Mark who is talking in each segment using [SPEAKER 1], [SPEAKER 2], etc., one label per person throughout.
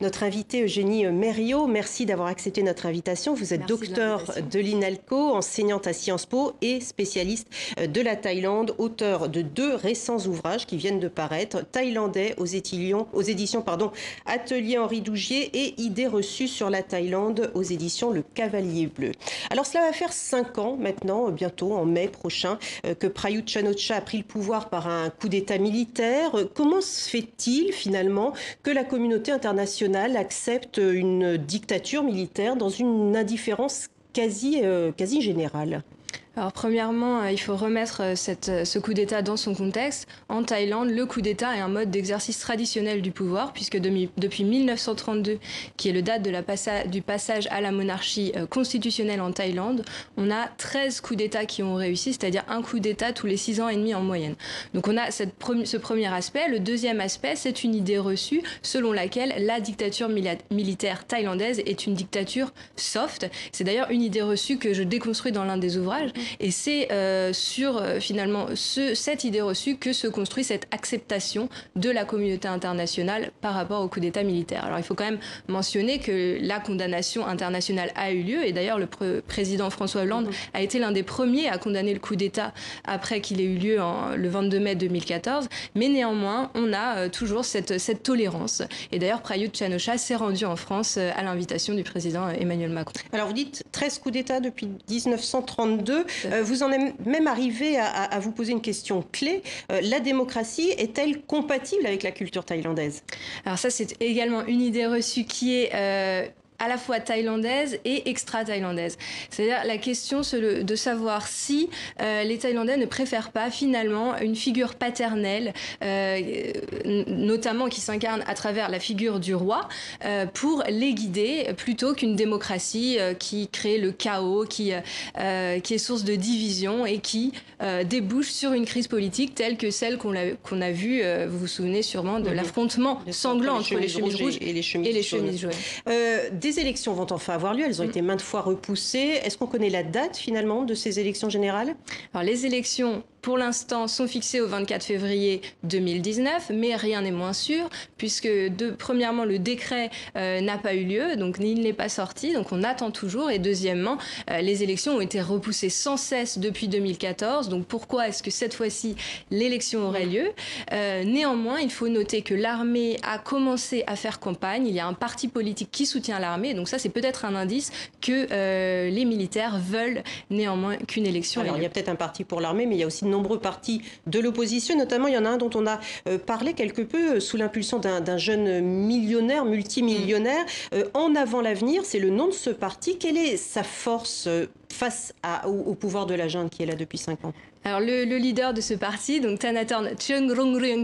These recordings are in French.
[SPEAKER 1] notre invitée Eugénie Mériot. Merci d'avoir accepté notre invitation. Vous êtes docteur de, l'INALCO, enseignante à Sciences Po et spécialiste de la Thaïlande, auteur de deux récents ouvrages qui viennent de paraître, Thaïlandais aux, éditions, aux éditions pardon, Atelier Henri Dougier et Idées reçues sur la Thaïlande aux éditions Le Cavalier Bleu. Alors cela va faire cinq ans maintenant, bientôt en mai prochain, euh, que Prayut Chanocha a pris le pouvoir par un coup d'État militaire. Comment se fait-il finalement que la communauté internationale accepte une dictature militaire dans une indifférence quasi, euh, quasi générale
[SPEAKER 2] alors premièrement, euh, il faut remettre euh, euh, ce coup d'État dans son contexte. En Thaïlande, le coup d'État est un mode d'exercice traditionnel du pouvoir, puisque depuis 1932, qui est le date du passage à la monarchie constitutionnelle en Thaïlande, on a 13 coups d'État qui ont réussi, c'est-à-dire un coup d'État tous les 6 ans et demi en moyenne. Donc on a ce premier aspect. Le deuxième aspect, c'est une idée reçue selon laquelle la dictature militaire thaïlandaise est une dictature soft. C'est d'ailleurs une idée reçue que je déconstruis dans l'un des ouvrages. Et c'est euh, sur euh, finalement ce, cette idée reçue que se construit cette acceptation de la communauté internationale par rapport au coup d'État militaire. Alors il faut quand même mentionner que la condamnation internationale a eu lieu et d'ailleurs le président François Hollande a été l'un des premiers à condamner le coup d'État après qu'il ait eu lieu en, le 22 mai 2014. Mais néanmoins, on a euh, toujours cette, cette tolérance. Et d'ailleurs, Prayut Chanocha s'est rendu en France à l'invitation du président Emmanuel Macron.
[SPEAKER 1] Alors vous dites 13 coups d'État depuis 1932. Euh, vous en êtes même arrivé à, vous poser une question clé. Euh, la démocratie est-elle compatible avec la culture thaïlandaise?
[SPEAKER 2] Alors ça, c'est également une idée reçue qui est euh, à la fois thaïlandaise et extra-thaïlandaise. C'est-à-dire la question de savoir si euh, les Thaïlandais ne préfèrent pas finalement une figure paternelle, euh, notamment qui s'incarne à travers la figure du roi, euh, pour les guider plutôt qu'une démocratie qui crée le chaos, qui, qui est source de division et qui débouche sur une crise politique telle que celle qu'on a, qu'on a vue, vous vous souvenez sûrement, de l'affrontement sanglant entre les chemises rouges et les chemises, jaunes
[SPEAKER 1] des élections vont enfin avoir lieu. Elles ont mm. été maintes fois repoussées. Est-ce qu'on connaît la date finalement de ces élections générales?
[SPEAKER 2] Alors les élections pour l'instant, sont fixés au 24 février 2019, mais rien n'est moins sûr, puisque de, premièrement, le décret euh, n'a pas eu lieu, donc il n'est pas sorti, donc on attend toujours, et deuxièmement, euh, les élections ont été repoussées sans cesse depuis 2014, donc pourquoi est-ce que cette fois-ci l'élection aurait lieu? Euh, Néanmoins, il faut noter que l'armée a commencé à faire campagne, il y a un parti politique qui soutient l'armée, donc ça c'est peut-être un indice que les militaires veulent néanmoins qu'une élection.
[SPEAKER 1] Alors il y a peut-être un parti pour l'armée, mais il y a aussi nombreux partis de l'opposition. Notamment, il y en a un dont on a euh, parlé quelque peu euh, sous l'impulsion d'un jeune millionnaire, multimillionnaire. Euh, en avant l'avenir, c'est le nom de ce parti. Quelle est sa force face au, pouvoir de la junte qui est là depuis cinq ans
[SPEAKER 2] alors le, leader de ce parti, donc Thanatorn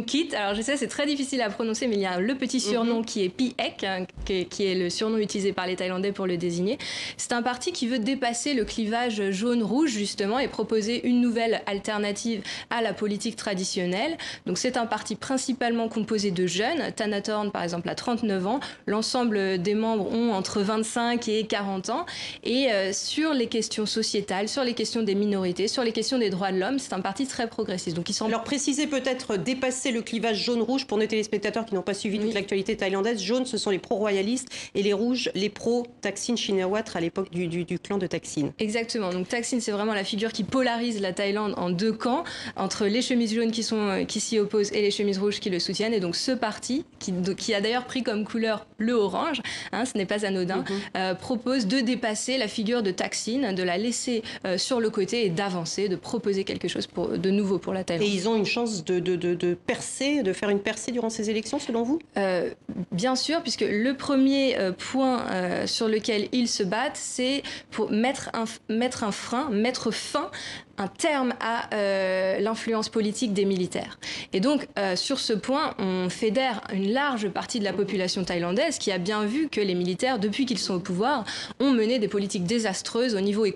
[SPEAKER 2] Kit, alors je sais c'est très difficile à prononcer, mais il y a le petit surnom mhm. qui est Pi Ek, hein, qui, est le surnom utilisé par les Thaïlandais pour le désigner. C'est un parti qui veut dépasser le clivage jaune-rouge justement et proposer une nouvelle alternative à la politique traditionnelle. Donc c'est un parti principalement composé de jeunes. Thanatorn par exemple a 39 ans, l'ensemble des membres ont entre 25 et 40 ans, et euh, sur les questions sociétales, sur les questions des minorités, sur les questions des droits de l'homme, c'est un parti très progressiste.
[SPEAKER 1] Donc, ils Alors, préciser peut-être dépasser le clivage jaune-rouge pour nos téléspectateurs qui n'ont pas suivi toute l'actualité thaïlandaise. Jaune, ce sont les pro-royalistes et les rouges, les pro-Thaksin Shinawatra à l'époque du, du, clan de Thaksin.
[SPEAKER 2] Exactement. Donc, Thaksin, c'est vraiment la figure qui polarise la Thaïlande en deux camps, entre les chemises jaunes qui, qui s'y opposent et les chemises rouges qui le soutiennent. Et donc, ce parti, qui, qui a d'ailleurs pris comme couleur le orange, hein, ce n'est pas anodin, mhm. euh, propose de dépasser la figure de Thaksin, de la laisser euh, sur le côté et d'avancer, de proposer quelque chose pour, de nouveau pour la Thaïlande.
[SPEAKER 1] Et ils ont une chance de, de, de, percer, de faire une percée durant ces élections, selon vous?
[SPEAKER 2] Euh, Bien sûr, puisque le premier euh, point sur lequel ils se battent, c'est pour mettre un, mettre un frein, mettre fin un terme à euh, l'influence politique des militaires. Et donc, euh, sur ce point, on fédère une large partie de la population thaïlandaise qui a bien vu que les militaires, depuis qu'ils sont au pouvoir, ont mené des politiques désastreuses au niveau économique,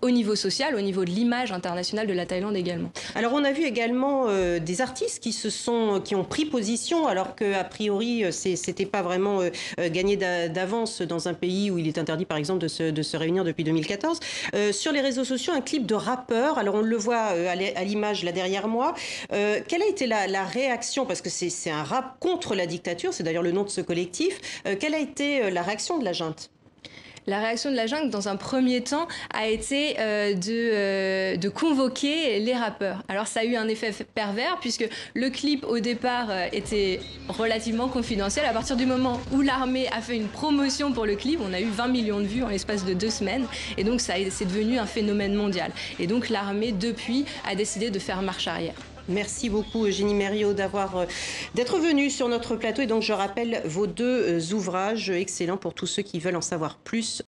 [SPEAKER 2] au niveau social, au niveau de l'image internationale de la Thaïlande également.
[SPEAKER 1] Alors, on a vu également euh, des artistes qui se sont, qui ont pris position, alors que a priori, c'était pas vraiment gagné d'avance dans un pays où il est interdit, par exemple, de se, réunir depuis 2014. sur les réseaux sociaux, un clip de rappeur. Alors on le voit à l'image là derrière moi. quelle a été la réaction? Parce que c'est un rap contre la dictature, c'est d'ailleurs le nom de ce collectif. quelle a été la réaction de la junte?
[SPEAKER 2] La réaction de la jungle, dans un premier temps, a été euh, de, euh, de, convoquer les rappeurs. Alors ça a eu un effet pervers, puisque le clip, au départ, euh, était relativement confidentiel. À partir du moment où l'armée a fait une promotion pour le clip, on a eu 20 millions de vues en l'espace de deux semaines. Et donc, c'est devenu un phénomène mondial. Et donc, l'armée, depuis, a décidé de faire marche arrière.
[SPEAKER 1] Merci beaucoup Eugénie Mériot d'avoir d'être venue sur notre plateau. Et donc je rappelle vos deux ouvrages excellents pour tous ceux qui veulent en savoir plus